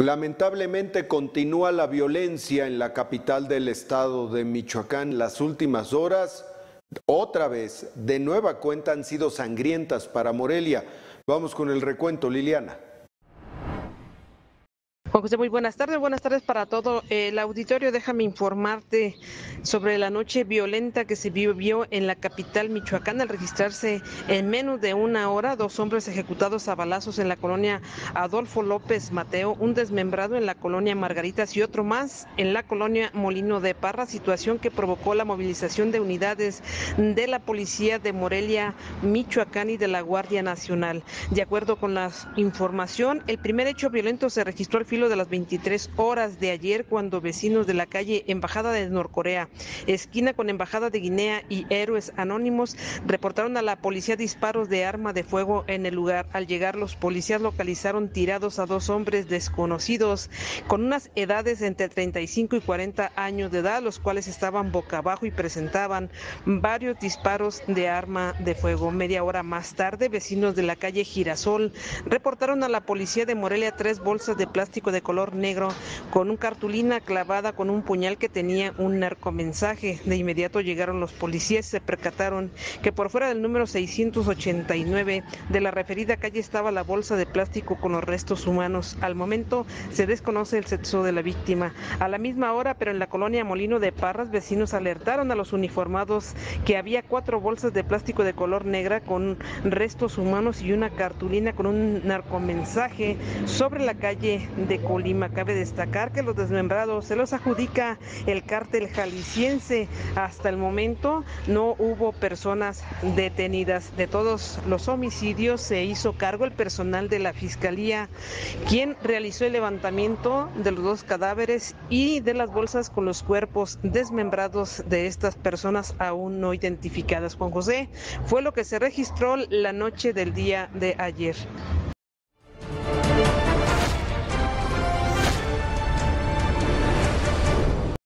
Lamentablemente continúa la violencia en la capital del estado de Michoacán. Las últimas horas, otra vez, de nueva cuenta, han sido sangrientas para Morelia. Vamos con el recuento, Liliana. José, muy buenas tardes. Buenas tardes para todo el auditorio. Déjame informarte sobre la noche violenta que se vivió en la capital Michoacán al registrarse en menos de una hora dos hombres ejecutados a balazos en la colonia Adolfo López Mateo, un desmembrado en la colonia Margaritas y otro más en la colonia Molino de Parra, situación que provocó la movilización de unidades de la policía de Morelia, Michoacán y de la Guardia Nacional. De acuerdo con la información, el primer hecho violento se registró al filo de las 23 horas de ayer cuando vecinos de la calle Embajada de Norcorea, esquina con Embajada de Guinea y Héroes Anónimos reportaron a la policía disparos de arma de fuego en el lugar. Al llegar los policías localizaron tirados a dos hombres desconocidos con unas edades entre 35 y 40 años de edad, los cuales estaban boca abajo y presentaban varios disparos de arma de fuego. Media hora más tarde, vecinos de la calle Girasol reportaron a la policía de Morelia tres bolsas de plástico de color negro con un cartulina clavada con un puñal que tenía un narcomensaje. De inmediato llegaron los policías se percataron que por fuera del número 689 de la referida calle estaba la bolsa de plástico con los restos humanos. Al momento se desconoce el sexo de la víctima. A la misma hora, pero en la colonia Molino de Parras, vecinos alertaron a los uniformados que había cuatro bolsas de plástico de color negra con restos humanos y una cartulina con un narcomensaje sobre la calle de Colima. Cabe destacar que los desmembrados se los adjudica el cártel jalisciense. Hasta el momento no hubo personas detenidas. De todos los homicidios se hizo cargo el personal de la Fiscalía, quien realizó el levantamiento de los dos cadáveres y de las bolsas con los cuerpos desmembrados de estas personas aún no identificadas. Juan José, fue lo que se registró la noche del día de ayer.